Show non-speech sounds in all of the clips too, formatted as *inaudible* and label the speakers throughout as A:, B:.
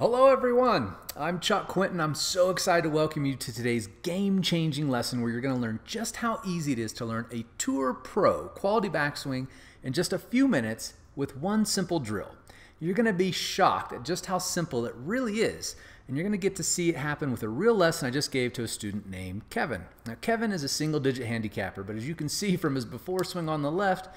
A: Hello, everyone. I'm Chuck Quinton. I'm so excited to welcome you to today's game changing lesson where you're going to learn just how easy it is to learn a Tour Pro quality backswing in just a few minutes with one simple drill. You're going to be shocked at just how simple it really is, and you're going to get to see it happen with a real lesson I just gave to a student named Kevin. Now, Kevin is a single digit handicapper, but as you can see from his before swing on the left,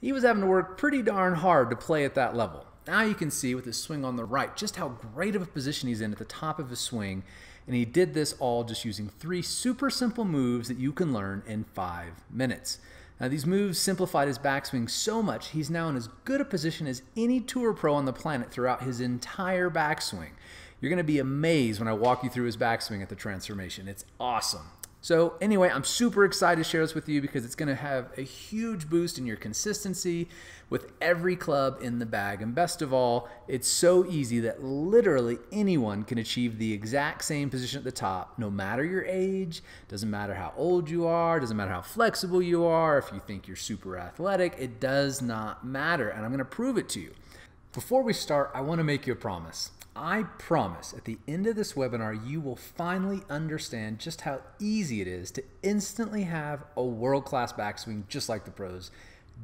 A: he was having to work pretty darn hard to play at that level. Now you can see with his swing on the right just how great of a position he's in at the top of his swing. And he did this all just using three super simple moves that you can learn in five minutes. Now, these moves simplified his backswing so much, he's now in as good a position as any tour pro on the planet throughout his entire backswing. You're to be amazed when I walk you through his backswing at the transformation. It's awesome. So anyway, I'm super excited to share this with you because it's going to have a huge boost in your consistency with every club in the bag. And best of all, it's so easy that literally anyone can achieve the exact same position at the top, no matter your age, doesn't matter how old you are, doesn't matter how flexible you are, if you think you're super athletic, it does not matter. And I'm going to prove it to you. Before we start, I want to make you a promise. I promise at the end of this webinar, you will finally understand just how easy it is to instantly have a world-class backswing just like the pros,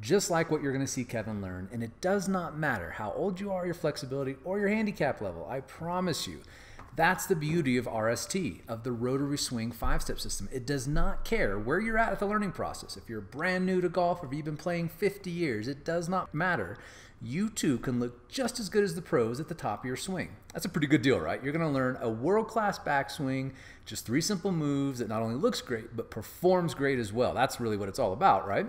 A: just like what you're going to see Kevin learn. And it does not matter how old you are, your flexibility, or your handicap level. I promise you. That's the beauty of RST, of the rotary swing five step system. It does not care where you're at at the learning process. If you're brand new to golf or if you've been playing 50 years, it does not matter. You too can look just as good as the pros at the top of your swing. That's a pretty good deal, right? You're going to learn a world class backswing, just three simple moves that not only looks great, but performs great as well. That's really what it's all about, right?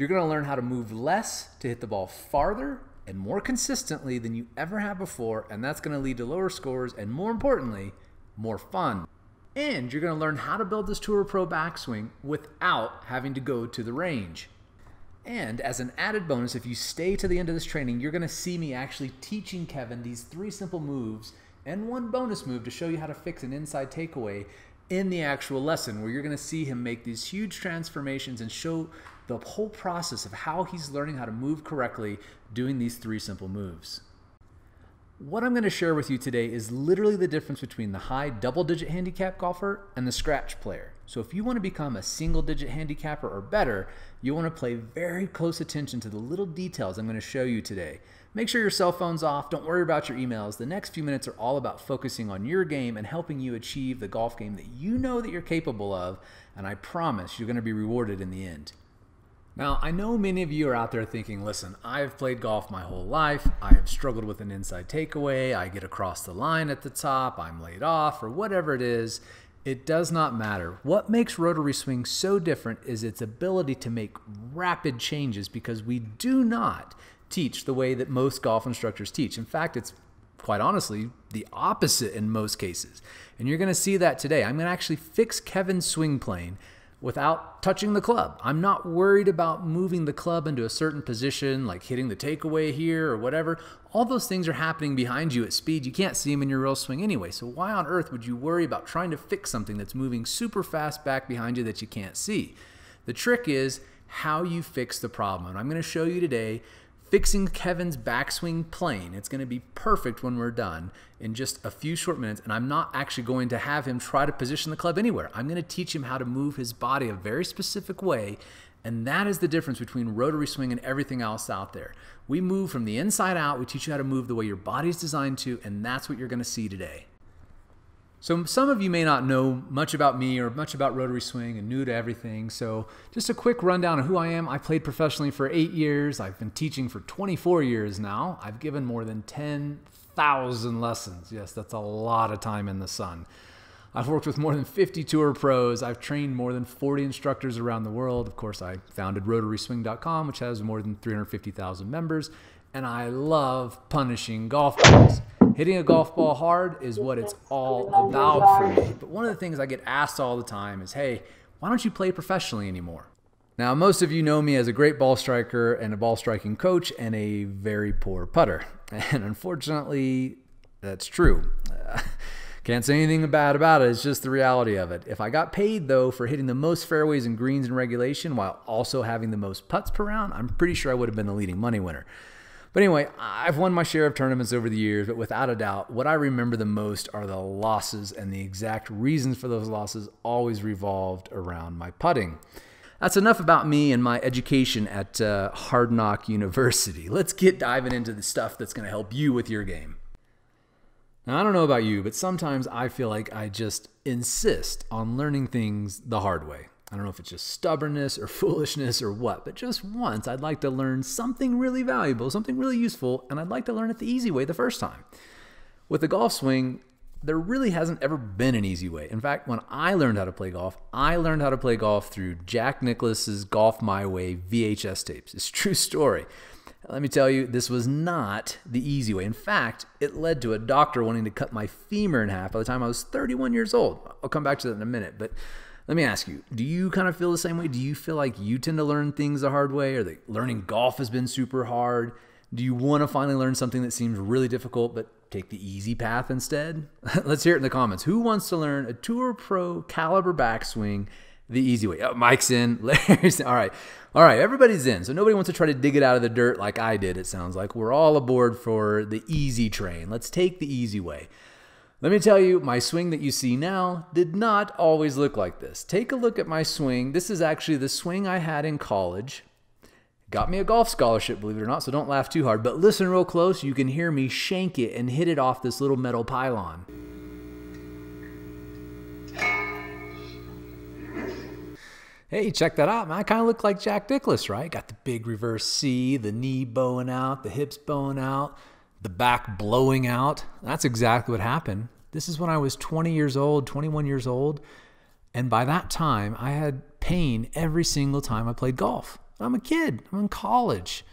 A: You're going to learn how to move less to hit the ball farther and more consistently than you ever have before, and that's going to lead to lower scores and, more importantly, more fun. And you're going to learn how to build this Tour Pro backswing without having to go to the range. And as an added bonus, if you stay to the end of this training, you're going to see me actually teaching Kevin these three simple moves and one bonus move to show you how to fix an inside takeaway in the actual lesson, where you're going to see him make these huge transformations and show the whole process of how he's learning how to move correctly doing these three simple moves. What I'm going to share with you today is literally the difference between the high double digit handicap golfer and the scratch player. So if you want to become a single digit handicapper or better, you want to pay very close attention to the little details I'm going to show you today. Make sure your cell phone's off. Don't worry about your emails. The next few minutes are all about focusing on your game and helping you achieve the golf game that you know that you're capable of. And I promise you're going to be rewarded in the end. Now, I know many of you are out there thinking, listen, I've played golf my whole life. I have struggled with an inside takeaway. I get across the line at the top. I'm laid off, or whatever it is. It does not matter. What makes rotary swing so different is its ability to make rapid changes because we do not teach the way that most golf instructors teach. In fact, it's quite honestly the opposite in most cases. And you're going to see that today. I'm going to actually fix Kevin's swing plane without touching the club. I'm not worried about moving the club into a certain position, like hitting the takeaway here or whatever. All those things are happening behind you at speed. You can't see them in your real swing anyway. So why on earth would you worry about trying to fix something that's moving super fast back behind you that you can't see? The trick is how you fix the problem. And I'm going to show you today fixing Kevin's backswing plane. It's going to be perfect when we're done in just a few short minutes. And I'm not actually going to have him try to position the club anywhere. I'm going to teach him how to move his body a very specific way. And that is the difference between rotary swing and everything else out there. We move from the inside out. We teach you how to move the way your body's designed to. And that's what you're going to see today. So some of you may not know much about me or much about rotary swing and new to everything. So just a quick rundown of who I am. I played professionally for eight years. I've been teaching for 24 years now. I've given more than 10,000 lessons. Yes, that's a lot of time in the sun. I've worked with more than 50 tour pros. I've trained more than 40 instructors around the world. Of course, I founded rotaryswing.com, which has more than 350,000 members. And I love punishing golf balls. Hitting a golf ball hard is what it's all about for me. But one of the things I get asked all the time is, hey, why don't you play professionally anymore? Now, most of you know me as a great ball striker and a ball striking coach and a very poor putter. And unfortunately, that's true. *laughs* can't say anything bad about it. It's just the reality of it. If I got paid, though, for hitting the most fairways and greens in regulation while also having the most putts per round, I'm pretty sure I would have been the leading money winner. But anyway, I've won my share of tournaments over the years, but without a doubt, what I remember the most are the losses, and the exact reasons for those losses always revolved around my putting. That's enough about me and my education at uh, Hard Knock University. Let's get diving into the stuff that's going to help you with your game. Now, I don't know about you, but sometimes I feel like I just insist on learning things the hard way. I don't know if it's just stubbornness or *laughs* foolishness or what, but just once I'd like to learn something really valuable, something really useful, and I'd like to learn it the easy way the first time. With the golf swing, there really hasn't ever been an easy way. In fact, when I learned how to play golf, I learned how to play golf through Jack Nicklaus's Golf My Way VHS tapes. It's true story. Let me tell you, this was not the easy way. In fact, it led to a doctor wanting to cut my femur in half by the time I was 31 years old. I'll come back to that in a minute, but let me ask you, do you kind of feel the same way? Do you feel like you tend to learn things the hard way or that learning golf has been super hard? Do you want to finally learn something that seems really difficult but take the easy path instead? *laughs* Let's hear it in the comments. Who wants to learn a Tour Pro caliber backswing the easy way? Oh, Mike's in. *laughs* Larry's in. All right. All right. Everybody's in. So nobody wants to try to dig it out of the dirt like I did, it sounds like. We're all aboard for the easy train. Let's take the easy way. Let me tell you, my swing that you see now did not always look like this. Take a look at my swing. This is actually the swing I had in college. Got me a golf scholarship, believe it or not, so don't laugh too hard. But listen real close, you can hear me shank it and hit it off this little metal pylon. Hey, check that out, man. I kind of look like Jack Nicklaus, right? Got the big reverse C, the knee bowing out, the hips bowing out, the back blowing out. That's exactly what happened. This is when I was 20 years old, 21 years old. And by that time, I had pain every single time I played golf. I'm a kid. I'm in college.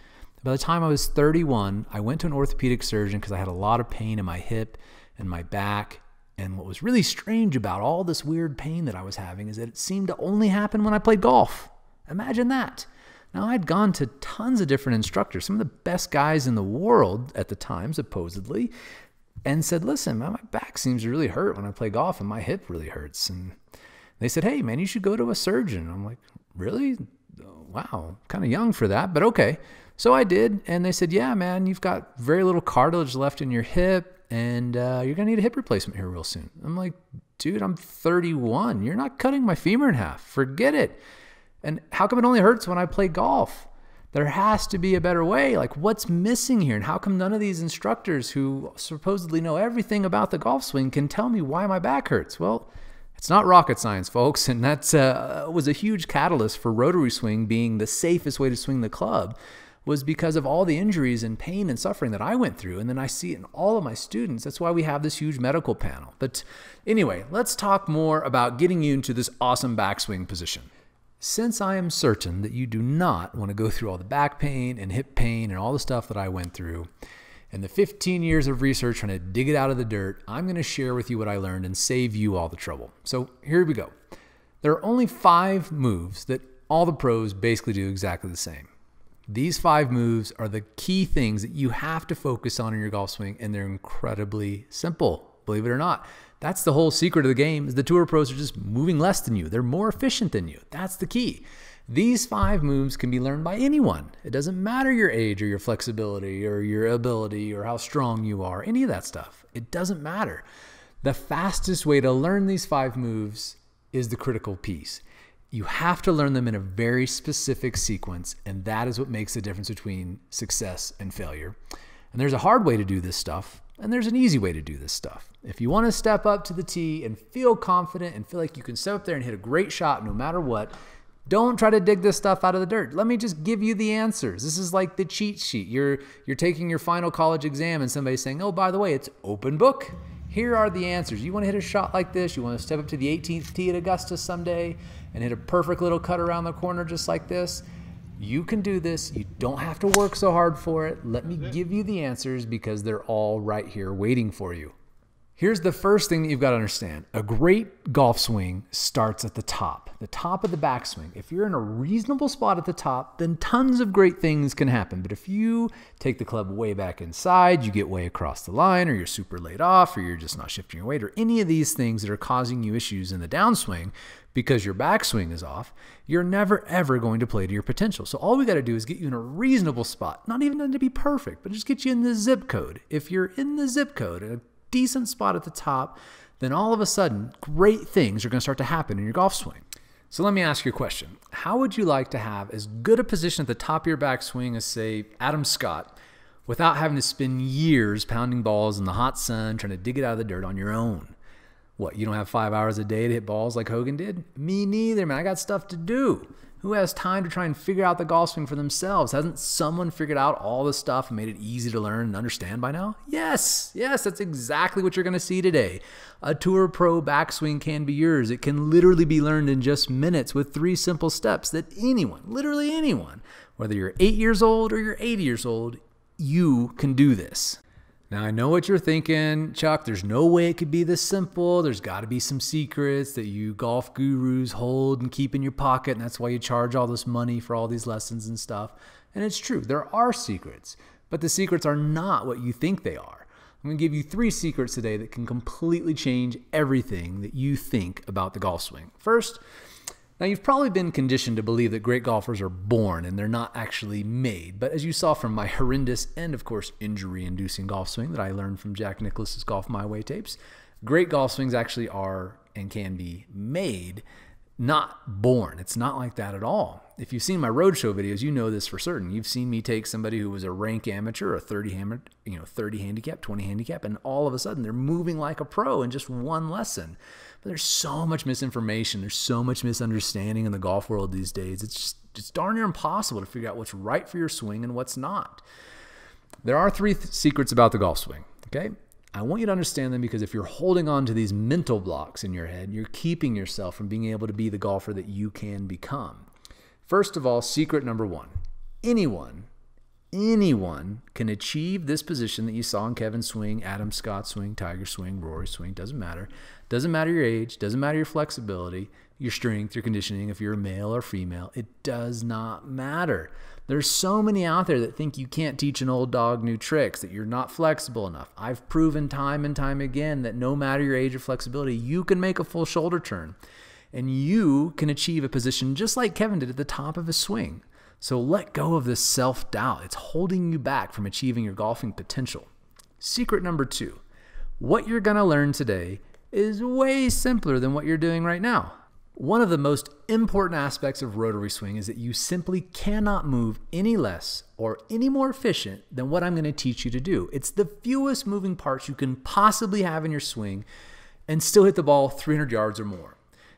A: By the time I was 31, I went to an orthopedic surgeon because I had a lot of pain in my hip and my back. And what was really strange about all this weird pain that I was having is that it seemed to only happen when I played golf. Imagine that. Now, I'd gone to tons of different instructors, some of the best guys in the world at the time, supposedly, and said, Listen, man, my back seems to really hurt when I play golf and my hip really hurts. And they said, Hey, man, you should go to a surgeon. I'm like, Really? wow, kind of young for that, but okay. So I did, and they said, yeah, man, you've got very little cartilage left in your hip, and uh, you're gonna need a hip replacement here real soon. I'm like, dude, I'm 31. You're not cutting my femur in half. Forget it. And how come it only hurts when I play golf? There has to be a better way. Like, what's missing here? And how come none of these instructors who supposedly know everything about the golf swing can tell me why my back hurts? Well, it's not rocket science, folks, and that uh, was a huge catalyst for rotary swing being the safest way to swing the club was because of all the injuries and pain and suffering that I went through. And then I see it in all of my students. That's why we have this huge medical panel. But anyway, let's talk more about getting you into this awesome backswing position. Since I am certain that you do not want to go through all the back pain and hip pain and all the stuff that I went through, and the 15 years of research trying to dig it out of the dirt, I'm going to share with you what I learned and save you all the trouble. So here we go. There are only five moves that all the pros basically do exactly the same. These five moves are the key things that you have to focus on in your golf swing, and they're incredibly simple, believe it or not. That's the whole secret of the game is the tour pros are just moving less than you. They're more efficient than you. That's the key. These five moves can be learned by anyone. It doesn't matter your age or your flexibility or your ability or how strong you are, any of that stuff. It doesn't matter. The fastest way to learn these five moves is the critical piece. You have to learn them in a very specific sequence, and that is what makes the difference between success and failure. And there's a hard way to do this stuff, and there's an easy way to do this stuff. If you want to step up to the tee and feel confident and feel like you can step up there and hit a great shot no matter what, don't try to dig this stuff out of the dirt. Let me just give you the answers. This is like the cheat sheet. You're you're taking your final college exam and somebody's saying, "Oh, by the way, it's open book. Here are the answers. You want to hit a shot like this, you want to step up to the 18th tee at Augusta someday and hit a perfect little cut around the corner just like this. You can do this. You don't have to work so hard for it. Let me give you the answers because they're all right here waiting for you. Here's the first thing that you've got to understand a great golf swing starts at the top, the top of the backswing. If you're in a reasonable spot at the top, then tons of great things can happen. But if you take the club way back inside, you get way across the line, or you're super laid off, or you're just not shifting your weight, or any of these things that are causing you issues in the downswing because your backswing is off, you're never ever going to play to your potential. So all we got to do is get you in a reasonable spot, not even to be perfect, but just get you in the zip code. If you're in the zip code, decent spot at the top, then all of a sudden, great things are going to start to happen in your golf swing. So let me ask you a question. How would you like to have as good a position at the top of your backswing as, say, Adam Scott, without having to spend years pounding balls in the hot sun trying to dig it out of the dirt on your own? What, you don't have five hours a day to hit balls like Hogan did? Me neither, man. I got stuff to do. Who has time to try and figure out the golf swing for themselves? Hasn't someone figured out all the stuff and made it easy to learn and understand by now? Yes, yes, that's exactly what you're going to see today. A Tour Pro backswing can be yours. It can literally be learned in just minutes with three simple steps that anyone, literally anyone, whether you're eight years old or you're 80 years old, you can do this. Now, I know what you're thinking, Chuck. There's no way it could be this simple. There's got to be some secrets that you golf gurus hold and keep in your pocket, and that's why you charge all this money for all these lessons and stuff. And it's true, there are secrets, but the secrets are not what you think they are. I'm going to give you three secrets today that can completely change everything that you think about the golf swing. First, now, you've probably been conditioned to believe that great golfers are born and they're not actually made. But as you saw from my *laughs* horrendous and, of course, injury inducing golf swing that I learned from Jack Nicklaus's Golf My Way tapes, great golf swings actually are and can be made, not born. It's not like that at all. If you've seen my roadshow videos, you know this for certain. You've seen me take somebody who was a rank amateur, a 30 hammer, you know, 30 handicap, 20 handicap, and all of a sudden they're moving like a pro in just one lesson. But there's so much misinformation. There's so much misunderstanding in the golf world these days. It's just it's darn near impossible to figure out what's right for your swing and what's not. There are three th- secrets about the golf swing. Okay, I want you to understand them because if you're holding on to these mental blocks in your head, you're keeping yourself from being able to be the golfer that you can become. First of all, secret number one anyone, anyone can achieve this position that you saw in Kevin swing, Adam Scott swing, Tiger swing, Rory swing, doesn't matter. Doesn't matter your age, doesn't matter your flexibility, your strength, your conditioning, if you're a male or female, it does not matter. There's so many out there that think you can't teach an old dog new tricks, that you're not flexible enough. I've proven time and time again that no matter your age or flexibility, you can make a full shoulder turn and you can achieve a position just like Kevin did at the top of his swing. So let go of this self doubt. It's holding you back from achieving your golfing potential. Secret number two what you're going to learn today is way simpler than what you're doing right now. One of the most important aspects of rotary swing is that you simply cannot move any less or any more efficient than what I'm going to teach you to do. It's the fewest moving parts you can possibly have in your swing and still hit the ball 300 yards or more.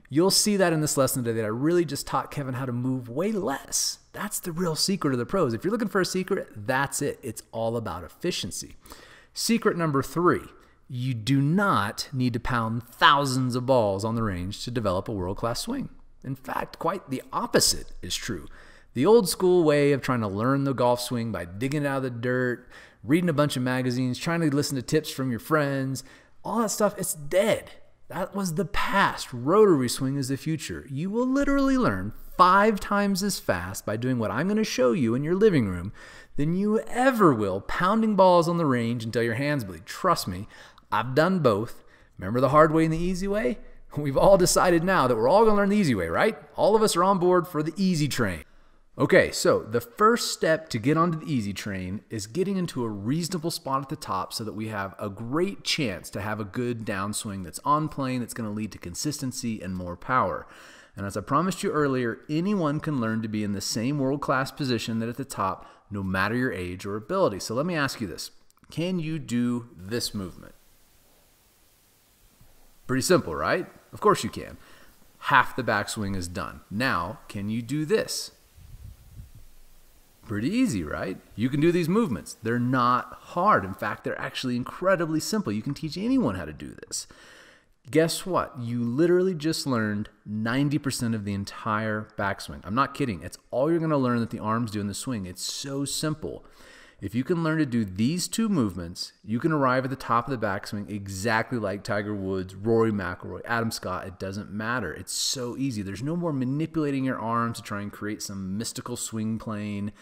A: You'll see that in this lesson today that I really just taught Kevin how to move way less. That's the real secret of the pros. If you're looking for a secret, that's it. It's all about efficiency. Secret number three you do not need to pound thousands of balls on the range to develop a world class swing. In fact, quite the opposite is true. The old school way of trying to learn the golf swing by digging it out of the dirt, reading a bunch of magazines, trying to listen to tips from your friends, all that stuff, it's dead. That was the past. Rotary swing is the future. You will literally learn five times as fast by doing what I'm going to show you in your living room than you ever will pounding balls on the range until your hands bleed. Trust me, I've done both. Remember the hard way and the easy way? *laughs* We've all decided now that we're all going to learn the easy way, right? All of us are on board for the easy train. Okay, so the first step to get onto the easy train is getting into a reasonable spot at the top so that we have a great chance to have a good downswing that's on plane that's going to lead to consistency and more power. And as I promised you earlier, anyone can learn to be in the same world class position that at the top, no matter your age or ability. So let me ask you this Can you do this movement? Pretty simple, right? Of course you can. Half the backswing is done. Now, can you do this? Pretty easy, right? You can do these movements. They're not hard. In fact, they're actually incredibly simple. You can teach anyone how to do this. Guess what? You literally just learned 90% of the entire backswing. I'm not kidding. It's all you're going to learn that the arms do in the swing. It's so simple. If you can learn to do these two movements, you can arrive at the top of the backswing exactly like Tiger Woods, Rory McIlroy, Adam Scott. It doesn't matter. It's so easy. There's no more manipulating your arms to try and create some mystical swing plane.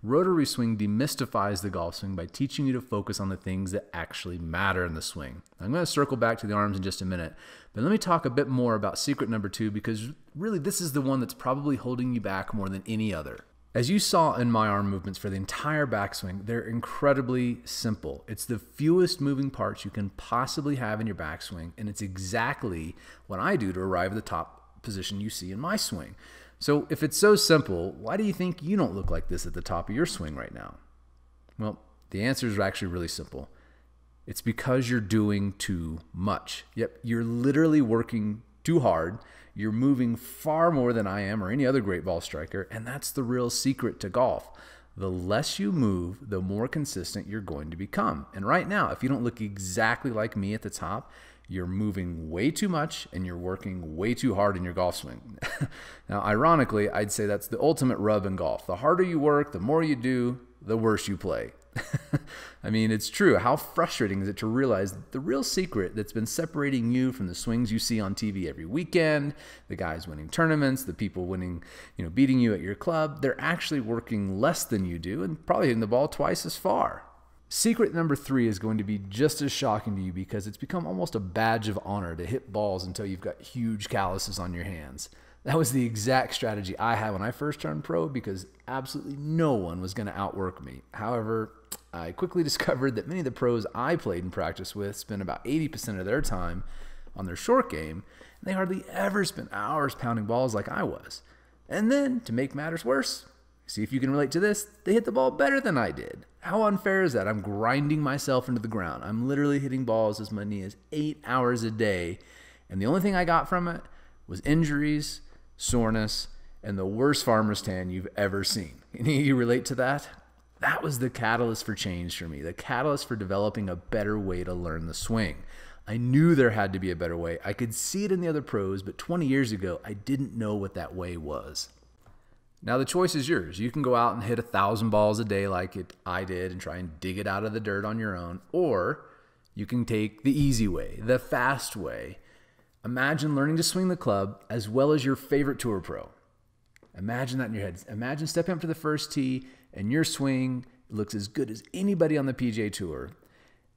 A: Rotary swing demystifies the golf swing by teaching you to focus on the things that actually matter in the swing. I'm going to circle back to the arms in just a minute, but let me talk a bit more about secret number two because really this is the one that's probably holding you back more than any other. As you saw in my arm movements for the entire backswing, they're incredibly simple. It's the fewest moving parts you can possibly have in your backswing, and it's exactly what I do to arrive at the top position you see in my swing. So if it's so simple, why do you think you don't look like this at the top of your swing right now? Well, the answer is actually really simple. It's because you're doing too much. Yep, you're literally working too hard you're moving far more than I am or any other great ball striker, and that's the real secret to golf. The less you move, the more consistent you're going to become. And right now, if you don't look exactly like me at the top, you're moving way too much and you're working way too hard in your golf swing. *laughs* now, ironically, I'd say that's the ultimate rub in golf. The harder you work, the more you do, the worse you play. *laughs* I mean, it's true. How frustrating is it to realize the real secret that's been separating you from the swings you see on TV every weekend, the guys winning tournaments, the people winning, you know, beating you at your club, they're actually working less than you do and probably hitting the ball twice as far. Secret number three is going to be just as shocking to you because it's become almost a badge of honor to hit balls until you've got huge calluses on your hands. That was the exact strategy I had when I first turned pro because absolutely no one was going to outwork me. However, I quickly *laughs* discovered that many of the pros I played and practiced with spent about 80% of their time on their short game, and they hardly ever spent hours pounding balls like I was. And then, to make matters worse, see if you can relate to this, they hit the ball better than I did. How unfair is that? I'm grinding myself into the ground. I'm literally hitting balls as many as eight hours a day, and the only thing I got from it was injuries, soreness, and the worst farmer's tan you've ever seen. *laughs* Any of you relate to that? that was the catalyst for change for me, the catalyst for developing a better way to learn the swing. I knew there had to be a better way. I could see it in the other pros, but 20 years ago, I didn't know what that way was. Now the choice is yours. You can go out and hit a thousand balls a day like it, I did and try and dig it out of the dirt on your own, or you can take the easy way, the fast way. Imagine learning to swing the club as well as your favorite tour pro. Imagine that in your head. Imagine stepping up to the first tee and your swing looks as good as anybody on the PGA Tour,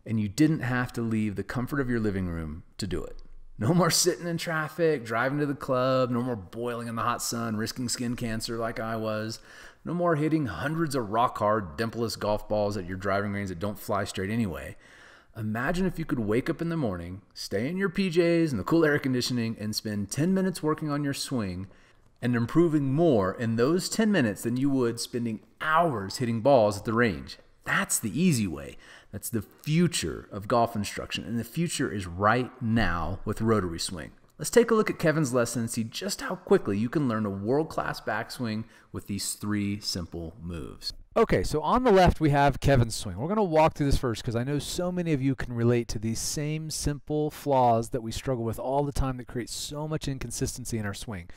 A: and you didn't have to leave the comfort of your living room to do it. No more sitting in traffic, driving to the club, no more boiling in the hot sun, risking skin cancer like I was. No more hitting hundreds of rock hard, dimpleless golf balls at your driving range that don't fly straight anyway. Imagine if you could wake up in the morning, stay in your PJs and the cool air conditioning, and spend 10 minutes working on your swing and improving more in those 10 minutes than you would spending hours hitting balls at the range. That's the easy way. That's the future of golf instruction. And the future is right now with rotary swing. Let's take a look at Kevin's lesson and see just how quickly you can learn a world class backswing with these three simple moves.
B: Okay, so on the left we have Kevin's swing. We're going to walk through this first because I know so many of you can relate to these same simple flaws that we struggle with all the time that create so much inconsistency in our swing.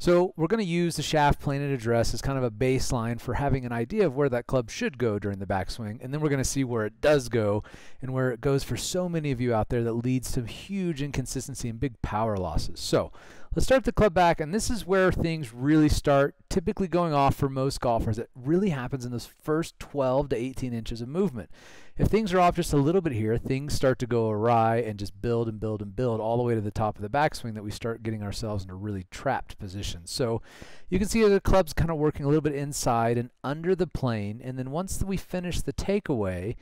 B: So we're going to use the shaft plane and address as kind of a baseline for having an idea of where that club should go during the backswing. And then we're going to see where it does go and where it goes for so many of you out there that leads to huge inconsistency and big power losses. So let's start the club back. And this is where things really start typically going off for most golfers. It really happens in those first 12 to 18 inches of movement. If things are off just a little bit here, things start to go awry and just build and build and build all the way to the top of the backswing that we start getting ourselves in a really trapped position. So you can see the club's kind of working a little bit inside and under the plane. And then once we finish the takeaway,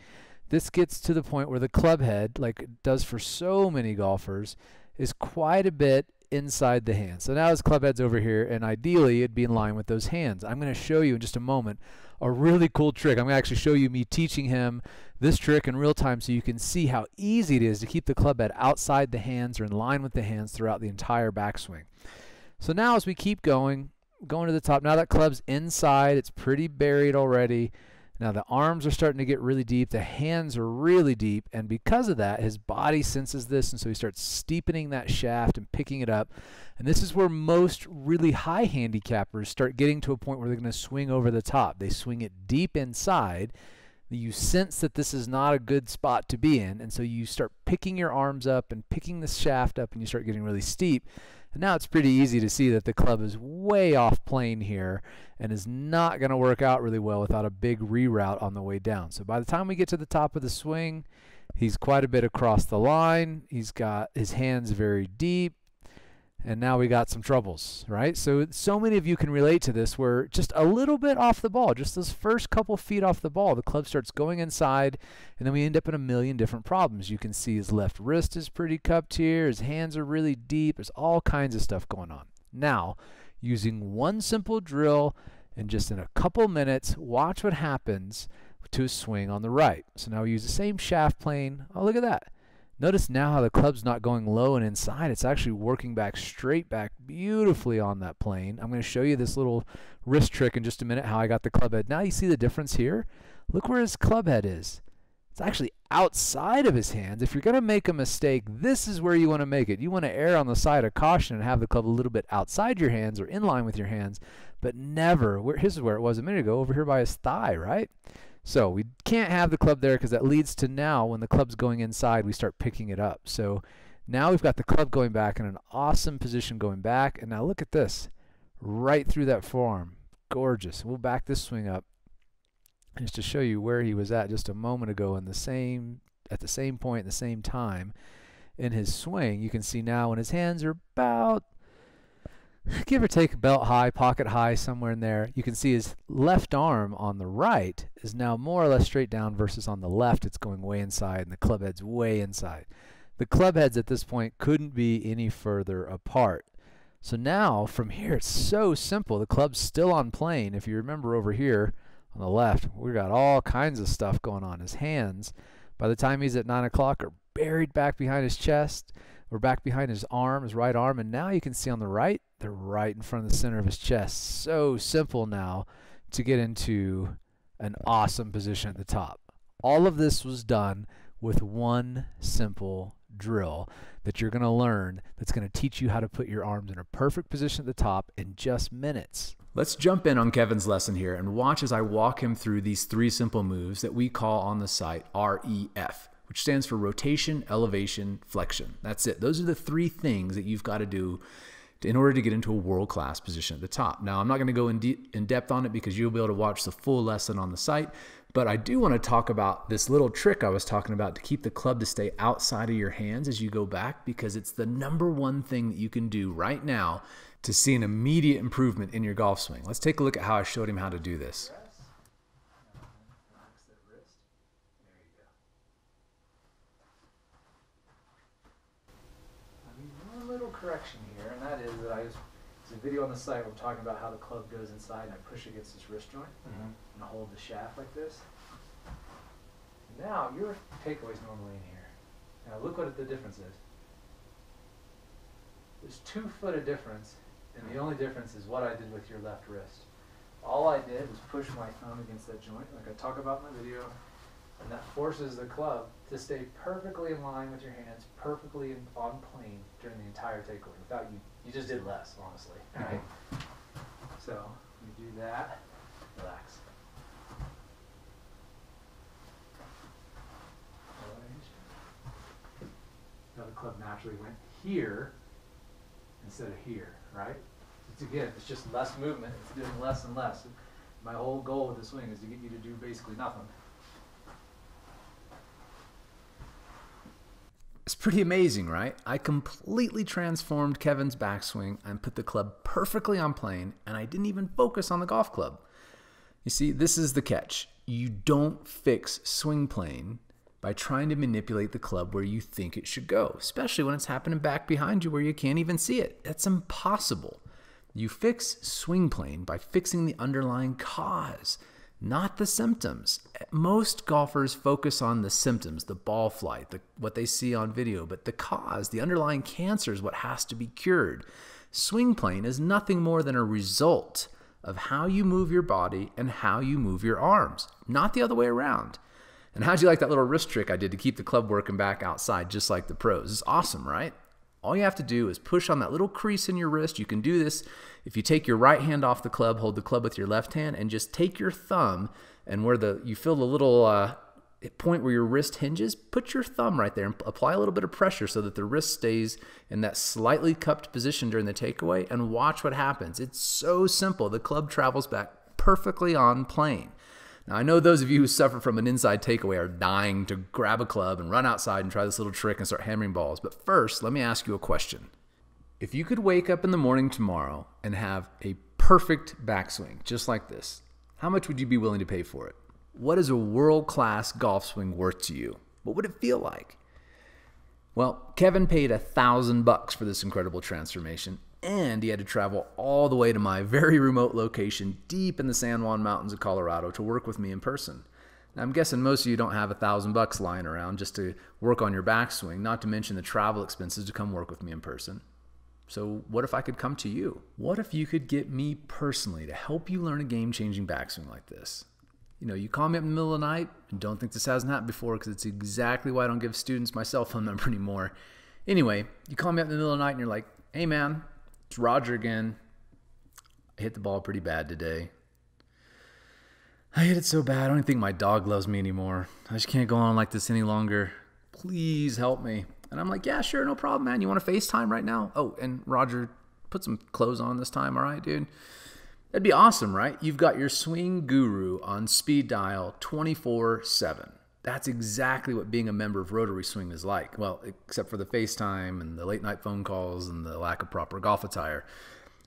B: this gets to the point where the club head, like it does for so many golfers, is quite a bit inside the hand. So now his club head's over here, and ideally it'd be in line with those hands. I'm going to show you in just a moment a really cool trick. I'm going to actually show you me teaching him this trick in real time so you can see how easy it is to keep the club head outside the hands or in line with the hands throughout the entire backswing. So now as we keep going, going to the top, now that club's inside, it's pretty buried already. Now the arms are starting to get really deep, the hands are really deep, and because of that, his body senses this, and so he starts steepening that shaft and picking it up. And this is where most really high handicappers start getting to a point where they're going to swing over the top. They swing it deep inside, you sense that this is not a good spot to be in, and so you start picking your arms up and picking the shaft up, and you start getting really steep. And now it's pretty easy to see that the club is way off plane here and is not going to work out really well without a big reroute on the way down. So by the time we get to the top of the swing, he's quite a bit across the line. He's got his hands very deep and now we got some troubles, right? So so many of you can relate to this where just a little bit off the ball, just those first couple feet off the ball, the club starts going inside and then we end up in a million different problems. You can see his left wrist is pretty cupped here, his hands are really deep, there's all kinds of stuff going on. Now, using one simple drill and just in a couple minutes, watch what happens to a swing on the right. So now we use the same shaft plane. Oh, look at that. Notice now how the club's not going low and inside. It's actually working back straight back beautifully on that plane. I'm going to show you this little wrist trick in just a minute, how I got the club head. Now you see the difference here? Look where his club head is. It's actually outside of his hands. If you're going to make a mistake, this is where you want to make it. You want to err on the side of caution and have the club a little bit outside your hands or in line with your hands, but never, where, is where it was a minute ago, over here by his thigh, right? So we can't have the club there because that leads to now when the club's going inside, we start picking it up. So now we've got the club going back in an awesome position going back. And now look at this, right through that forearm. Gorgeous. We'll back this swing up just to show you where he was at just a moment ago in the same at the same point, at the same time in his swing. You can see now when his hands are about give or take belt high, pocket high, somewhere in there. You can see his left arm on the right is now more or less straight down versus on the left it's going way inside and the club head's way inside. The club heads at this point couldn't be any further apart. So now from here it's so simple. The club's still on plane. If you remember over here on the left, We've got all kinds of stuff going on. His hands, by the time he's at 9 o'clock, are buried back behind his chest. We're back behind his arm, his right arm, and now you can see on the right, they're right in front of the center of his chest. So simple now to get into an awesome position at the top. All of this was done with one simple drill that you're going to learn that's going to teach you how to put your arms in a perfect position at the top in just minutes.
A: Let's jump in on Kevin's lesson here and watch as I walk him through these three simple moves that we call on the site REF which stands for rotation, elevation, flexion. That's it. Those are the three things that you've got to do in order to get into a world class position at the top. Now, I'm not going to go in, de- in depth on it because you'll be able to watch the full lesson on the site, but I do want to talk about this little trick I was talking about to keep the club to stay outside of your hands as you go back because it's the number one thing that you can do right now to see an immediate improvement in your golf swing. Let's take a look at how I showed him how to do this. One little correction here, and that is that I it's a video on the site where I'm talking about how the club goes inside and I push against this wrist joint mm-hmm. and hold the shaft like this. Now your takeaway is normally in here. Now look what the difference is. There's two foot of difference, and the only difference is what I did with your left wrist. All I did was push my thumb against that joint, like I talk about in my video, and that forces the club to stay perfectly in line with your hands, perfectly in, on plane during the entire takeaway. Without you, you just did less, honestly. Right? So you do that, relax. Now the club naturally went here instead of here, right? It's again, it's just less movement. It's doing less and less. My whole goal with the swing is to get you to do basically nothing. It's pretty amazing, right? I completely transformed Kevin's backswing and put the club perfectly on plane, and I didn't even focus on the golf club. You see, this is the catch. You don't fix swing plane by trying to manipulate the club where you think it should go, especially when it's happening back behind you where you can't even see it. That's impossible. You fix swing plane by fixing the underlying cause not the symptoms. Most golfers focus on the symptoms, the ball flight, the, what they see on video, but the cause, the underlying cancer, is what has to be cured. Swing plane is nothing more than a result of how you move your body and how you move your arms, not the other way around. And how'd you like that little wrist trick I did to keep the club working back outside, just like the pros? It's awesome, right? All you have to do is push on that little crease in your wrist. You can do this if you take your right hand off the club, hold the club with your left hand, and just take your thumb and where the you feel the little uh, point where your wrist hinges, put your thumb right there and apply a little bit of pressure so that the wrist stays in that slightly cupped position during the takeaway and watch what happens. It's so simple. The club travels back perfectly on plane. Now, I know those of you who suffer from an inside takeaway are dying to grab a club and run outside and try this little trick and start hammering balls. But first, let me ask you a question. If you could wake up in the morning tomorrow and have a perfect backswing, just like this, how much would you be willing to pay for it? What is a world class golf swing worth to you? What would it feel like? Well, Kevin paid a thousand bucks for this incredible transformation, and he had to travel all the way to my very remote location deep in the San Juan Mountains of Colorado to work with me in person. Now, I'm guessing most of you don't have a thousand bucks lying around just to work on your backswing, not to mention the travel expenses to come work with me in person. So, what if I could come to you? What if you could get me personally to help you learn a game changing backswing like this? You know, you call me up in the middle of the night and don't think this hasn't happened before because it's exactly why I don't give students my cell phone number *laughs* anymore. Anyway, you call me up in the middle of the night and you're like, hey man, it's Roger again. I hit the ball pretty bad today. I hit it so bad, I don't even think my dog loves me anymore. I just can't go on like this any longer. Please help me. And I'm like, yeah, sure, no problem, man. You want to FaceTime right now? Oh, and Roger, put some clothes on this time, all right, dude? That'd be awesome, right? You've got your swing guru on speed dial 24 7. That's exactly what being a member of Rotary Swing is like. Well, except for the FaceTime and the late night phone calls and the lack of proper golf attire.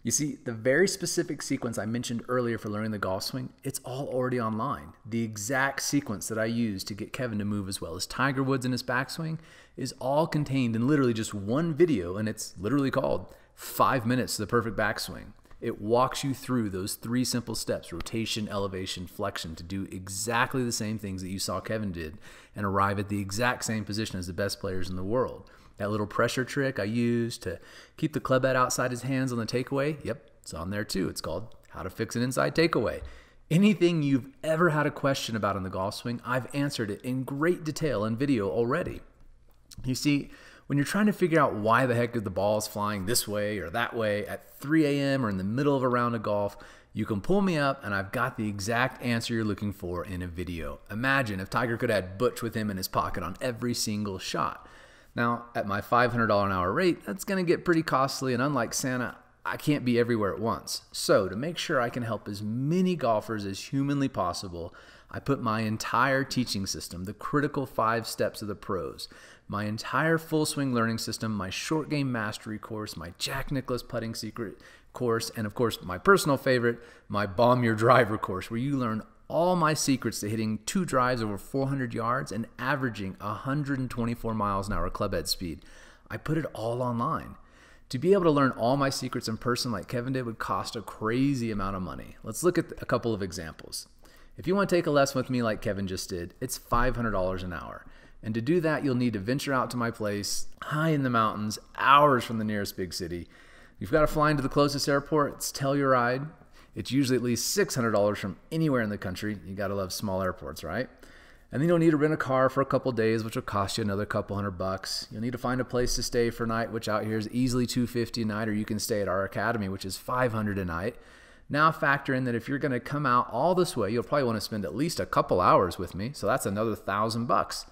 A: You see, the very specific sequence I mentioned earlier for learning the golf swing, it's all already online. The exact sequence that I used to get Kevin to move as well as Tiger Woods in his backswing is all contained in literally just one video, and it's literally called Five Minutes to the Perfect Backswing. It walks you through those three simple steps rotation, elevation, flexion to do exactly the same things that you saw Kevin did and arrive at the exact same position as the best players in the world. That little pressure trick I used to keep the club head outside his hands on the takeaway, yep, it's on there too. It's called How to Fix an Inside Takeaway. Anything you've ever had a question about in the golf swing, I've answered it in great detail in video already. You see, when you're trying to figure out why the heck the ball is flying this way or that way at 3 a.m. or in the middle of a round of golf, you can pull me up and I've got the exact answer you're looking for in a video. Imagine if Tiger could have Butch with him in his pocket on every single shot. Now, at my $500 an hour rate, that's going to get pretty costly, and unlike Santa, I can't be everywhere at once. So, to make sure I can help as many golfers as humanly possible, I put my entire teaching system, the critical five steps of the pros, my entire full swing learning system, my short game mastery course, my Jack Nicklaus putting secret course, and of course, my personal favorite, my Bomb Your Driver course, where you learn all my secrets to hitting two drives over 400 yards and averaging 124 miles an hour club head speed. I put it all online. To be able to learn all my secrets in person like Kevin did would cost a crazy amount of money. Let's look at a couple of examples. If you want to take a lesson with me like Kevin just did, it's $500 an hour. And to do that, you'll need to venture out to my place, high in the mountains, hours from the nearest big city. You've got to fly into the closest airport. It's Telluride. It's usually at least $600 from anywhere in the country. You got to love small airports, right? And then you'll need to rent a car for a couple days, which will cost you another couple hundred bucks. You'll need to find a place to stay for night, which out here is easily 250 a night, or you can stay at our academy, which is 500 a night. Now factor in that if you're going to come out all this way, you'll probably want to spend at least a couple hours with me. So that's another thousand bucks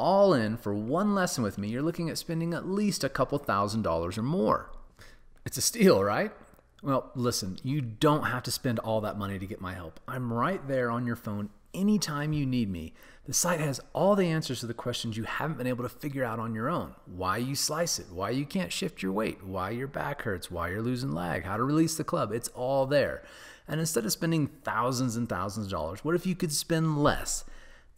A: all in for one lesson with me, you're looking at spending at least a couple thousand dollars or more. It's a steal, right? Well, listen, you don't have to spend all that money to get my help. I'm right there on your phone anytime you need me. The site has all the answers to the questions you haven't been able to figure out on your own. Why you slice it, why you can't shift your weight, why your back hurts, why you're losing lag, how to release the club. It's all there. And instead of spending thousands and thousands of dollars, what if you could spend less?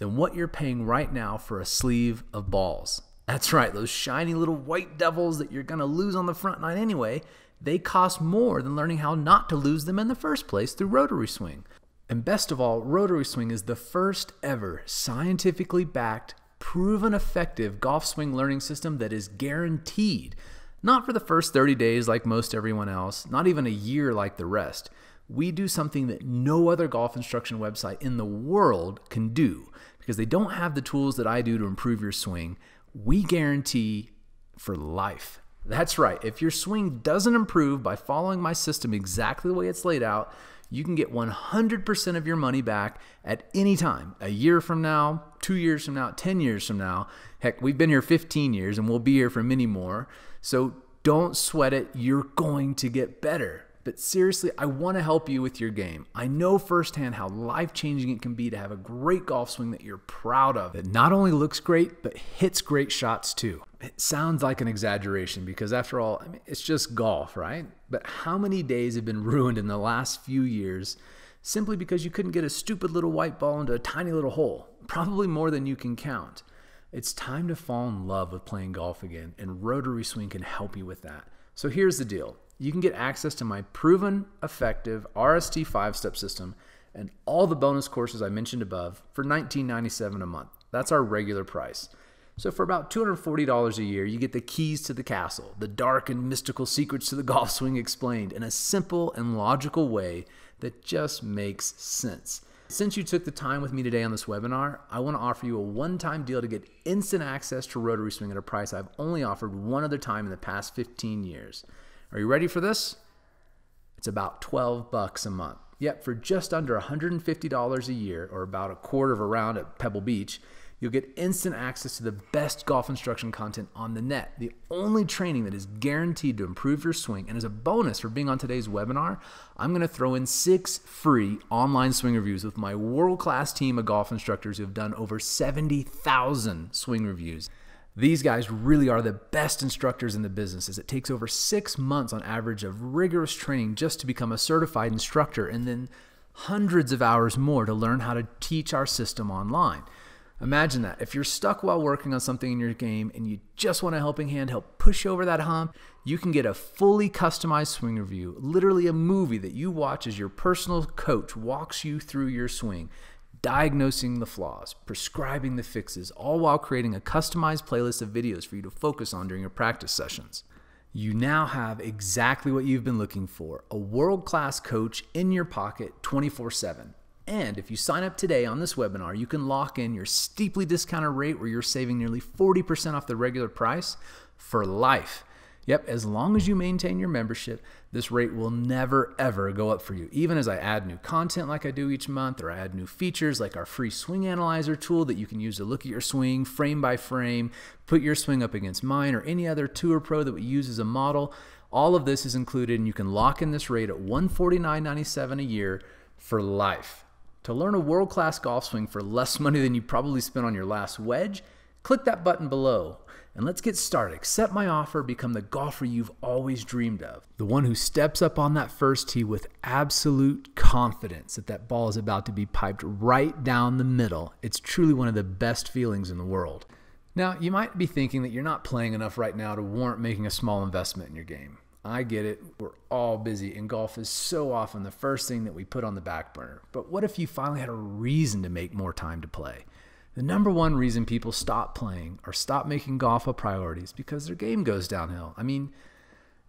A: Than what you're paying right now for a sleeve of balls. That's right, those shiny little white devils that you're going to lose on the front nine anyway, they cost more than learning how not to lose them in the first place through Rotary Swing. And best of all, Rotary Swing is the first ever scientifically backed, proven effective golf swing learning system that is guaranteed. Not for the first 30 days like most everyone else, not even a year like the rest. We do something that no other golf instruction website in the world can do because they don't have the tools that I do to improve your swing, we guarantee for life. That's right. If your swing doesn't improve by following my system exactly the way it's laid out, you can get 100% of your money back at any time. A year from now, two years from now, 10 years from now. Heck, we've been here 15 years and we'll be here for many more. So don't sweat it. You're going to get better. But seriously, I want to help you with your game. I know firsthand how life changing it can be to have a great golf swing that you're proud of, that not only looks great, but hits great shots too. It sounds like an exaggeration because, after all, I mean, it's just golf, right? But how many days have been *laughs* ruined in the last few years simply because you couldn't get a stupid little white ball into a tiny little hole? Probably more than you can count. It's time to fall in love with playing golf again, and Rotary Swing can help you with that. So here's the deal you can get access to my proven, effective RST five step system and all the bonus courses I mentioned above for $19.97 a month. That's our regular price. So, for about $240 a year, you get the keys to the castle, the dark and mystical secrets to the *laughs* golf swing explained in a simple and logical way that just makes sense. Since you took the time with me today on this webinar, I want to offer you a one time deal to get instant access to Rotary Swing at a price I've only offered one other time in the past 15 years. Are you ready for this? It's about 12 bucks a month. Yet for just under $150 a year, or about a quarter of a round at Pebble Beach, You'll get instant access to the best golf instruction content on the net, the only training that is guaranteed to improve your swing. And as a bonus for being on today's webinar, I'm going to throw in six free online swing reviews with my world class team of golf instructors who have done over 70,000 swing reviews. These guys really are the best instructors in the business as it takes over six months on average of rigorous training just to become a certified instructor and then hundreds of hours more to learn how to teach our system online. Imagine that. If you're stuck while working on something in your game and you just want a helping hand help push over that hump, you can get a fully customized swing review, literally a movie that you watch as your personal coach walks you through your swing, diagnosing the flaws, prescribing the fixes, all while creating a customized playlist of videos for you to focus on during your practice sessions. You now have exactly what you've been looking for a world class coach in your pocket 24 7 and if you sign up today on this webinar, you can lock in your steeply discounted rate where you're saving nearly 40% off the regular price for life. Yep, as long as you maintain your membership, this rate will never ever go up for you. Even as I add new content like I do each month, or I add new features like our free swing analyzer tool that you can use to look at your swing frame by frame, put your swing up against mine or any other Tour Pro that we use as a model. All of this is included, and you can lock in this rate at $149.97 a year for life. To learn a world class golf swing for less money than you probably spent on your last wedge, click that button below and let's get started. Accept my offer, become the golfer you've always dreamed of. The one who steps up on that first tee with absolute confidence that that ball is about to be piped right down the middle. It's truly one of the best feelings in the world. Now, you might be thinking that you're not playing enough right now to warrant making a small investment in your game. I get it. We're all busy, and golf is so often the first thing that we put on the back burner. But what if you finally had a reason to make more time to play? The number one reason people stop playing or stop making golf a priority is because their game goes downhill. I mean,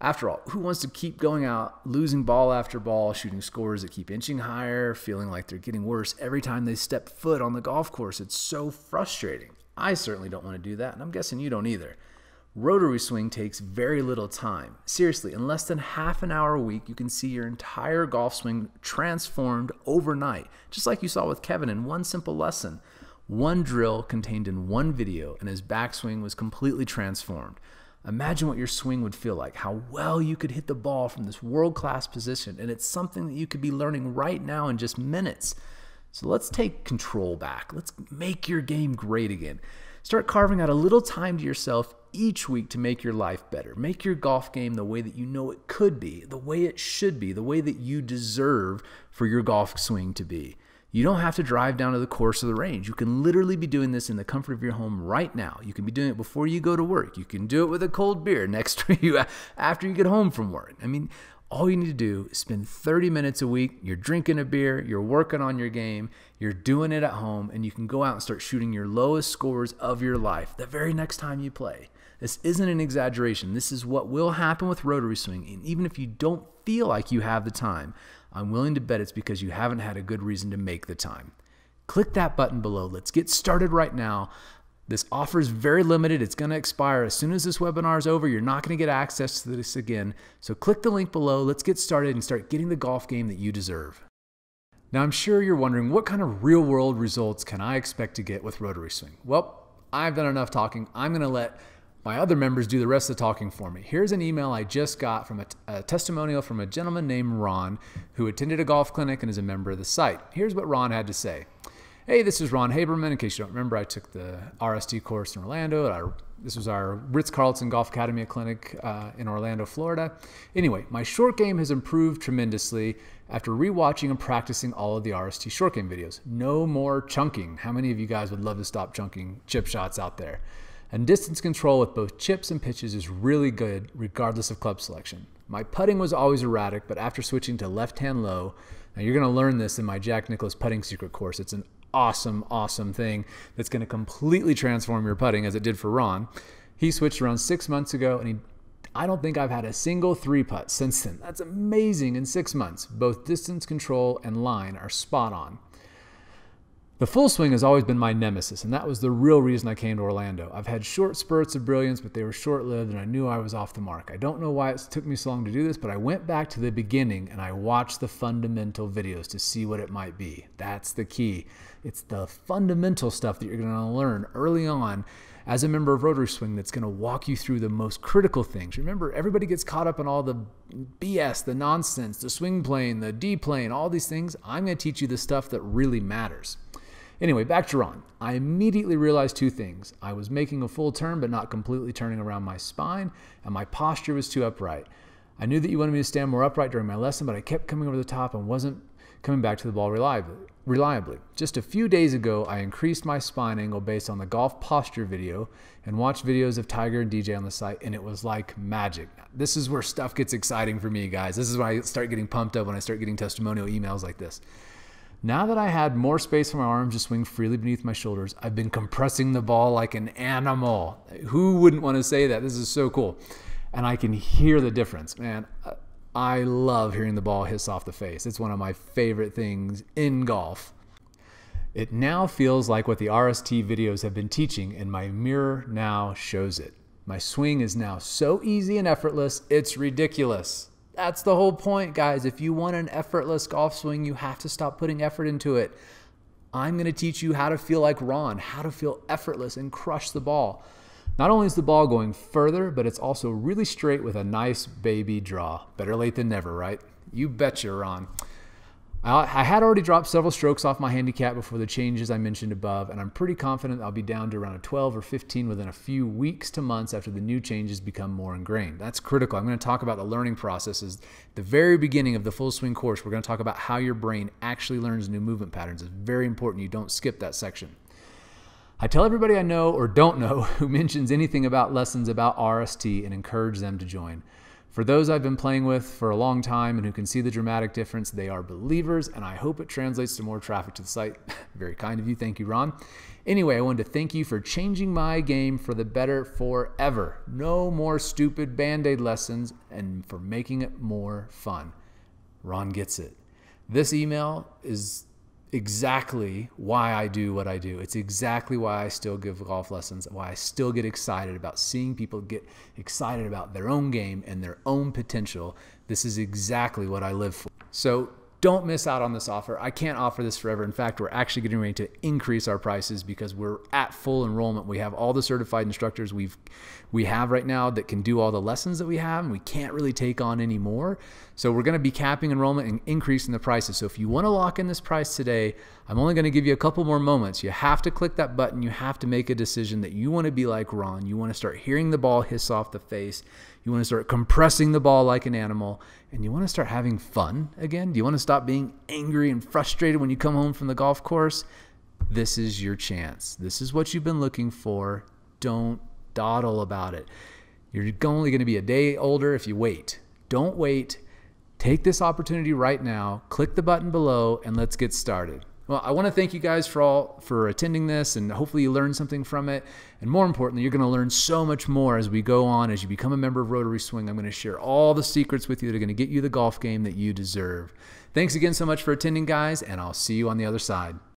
A: after all, who wants to keep going out, losing ball after ball, shooting scores that keep inching higher, feeling like they're getting worse every time they step foot on the golf course? It's so frustrating. I certainly don't want to do that, and I'm guessing you don't either. Rotary swing takes very little time. Seriously, in less than half an hour a week, you can see your entire golf swing transformed overnight, just like you saw with Kevin in one simple lesson. One drill contained in one video, and his backswing was completely transformed. Imagine what your swing would feel like, how well you could hit the ball from this world class position, and it's something that you could be learning right now in just minutes. So let's take control back. Let's make your game great again. Start carving out a little time to yourself each week to make your life better. Make your golf game the way that you know it could be, the way it should be, the way that you deserve for your golf swing to be. You don't have to drive down to the course of the range. You can literally be doing this in the comfort of your home right now. You can be doing it before you go to work. You can do it with a cold beer next to *laughs* you after you get home from work. I mean, all you need to do is spend 30 minutes a week. You're drinking a beer, you're working on your game, you're doing it at home, and you can go out and start shooting your lowest scores of your life the very next time you play. This isn't an exaggeration. This is what will happen with rotary swing. And even if you don't feel like you have the time, I'm willing to bet it's because you haven't had a good reason to make the time. Click that button below. Let's get started right now. This offer is very limited. It's going to expire as soon as this webinar is over. You're not going to get access to this again. So click the link below. Let's get started and start getting the golf game that you deserve. Now, I'm sure you're wondering what kind of real world results can I expect to get with Rotary Swing? Well, I've done enough talking. I'm going to let my other members do the rest of the talking for me. Here's an email I just got from a, testimonial from a gentleman named Ron who attended a golf clinic and is a member of the site. Here's what Ron had to say. Hey, this is Ron Haberman. In case you don't remember, I took the RST course in Orlando. Our, this was our Ritz Carlton Golf Academy clinic uh, in Orlando, Florida. Anyway, my short game has improved tremendously after rewatching and practicing all of the RST short game videos. No more chunking. How many of you guys would love to stop chunking chip shots out there? And distance control with both chips and pitches is really good regardless of club selection. My putting was always erratic, but after switching to left hand low, now you're going to learn this in my Jack Nicklaus putting secret course. It's an awesome, awesome thing that's going to completely transform your putting as it did for Ron. He switched around six months ago, and he I don't think I've had a single three putt since then. That's amazing in six months. Both distance control and line are spot on. The full swing has always been my nemesis, and that was the real reason I came to Orlando. I've had short spurts of brilliance, but they were short lived, and I knew I was off the mark. I don't know why it took me so long to do this, but I went back to the beginning and I watched the fundamental videos to see what it might be. That's the key. It's the fundamental stuff that you're going to learn early on as a member of Rotary Swing that's going to walk you through the most critical things. Remember, everybody gets caught up in all the BS, the nonsense, the swing plane, the D plane, all these things. I'm going to teach you the stuff that really matters. Anyway, back to Ron. I immediately realized two things. I was making a full turn, but not completely turning around my spine, and my posture was too upright. I knew that you wanted me to stand more upright during my lesson, but I kept coming over the top and wasn't coming back to the ball reliably. reliably. Just a few days ago, I increased my spine angle based on the golf posture video and watched videos of Tiger and DJ on the site, and it was like magic. This is where stuff gets exciting for me, guys. This is when I start getting pumped up when I start getting testimonial emails like this. Now that I had more space for my arms to swing freely beneath my shoulders, I've been compressing the ball like an animal. Who wouldn't want to say that? This is so cool. And I can hear the difference. Man, I love hearing the ball hiss off the face. It's one of my favorite things in golf. It now feels like what the RST videos have been teaching, and my mirror now shows it. My swing is now so easy and effortless, it's ridiculous. That's the whole point, guys. If you want an effortless golf swing, you have to stop putting effort into it. I'm going to teach you how to feel like Ron, how to feel effortless and crush the ball. Not only is the ball going further, but it's also really straight with a nice baby draw. Better late than never, right? You betcha, Ron. I had already dropped several strokes off my handicap before the changes I mentioned above, and I'm pretty confident I'll be down to around a 12 or 15 within a few weeks to months after the new changes become more ingrained. That's critical. I'm going to talk about the learning processes. The very beginning of the full swing course, we're going to talk about how your brain actually learns new movement patterns. It's very important you don't skip that section. I tell everybody I know or don't know *laughs* who mentions anything about lessons about RST and encourage them to join. For those I've been playing with for a long time and who can see the dramatic difference, they are believers, and I hope it translates to more traffic to the site. *laughs* Very kind of you. Thank you, Ron. Anyway, I wanted to thank you for changing my game for the better forever. No more stupid band aid lessons and for making it more fun. Ron gets it. This email is exactly why I do what I do. It's exactly why I still give golf lessons, why I still get excited about seeing people get excited about their own game and their own potential. This is exactly what I live for. So don't miss out on this offer. I can't offer this forever. In fact, we're actually getting ready to increase our prices because we're at full enrollment. We have all the certified instructors we've we have right now that can do all the lessons that we have, and we can't really take on any more. So we're going to be capping enrollment and increasing the prices. So if you want to lock in this price today, I'm only going to give you a couple more moments. You have to click that button. You have to make a decision that you want to be like Ron. You want to start hearing the ball hiss off the face. You want to start compressing the ball like an animal, and you want to start having fun again. Do you want to stop being angry and frustrated when you come home from the golf course? This is your chance. This is what you've been looking for. Don't dawdle about it. You're only going to be a day older if you wait. Don't wait. Take this opportunity right now. Click the button below and let's get started. Well, I want to thank you guys for all for attending this and hopefully you learned something from it. And more importantly, you're going to learn so much more as we go on as you become a member of Rotary Swing. I'm going to share all the secrets with you that are going to get you the golf game that you deserve. Thanks again so much for attending, guys, and I'll see you on the other side.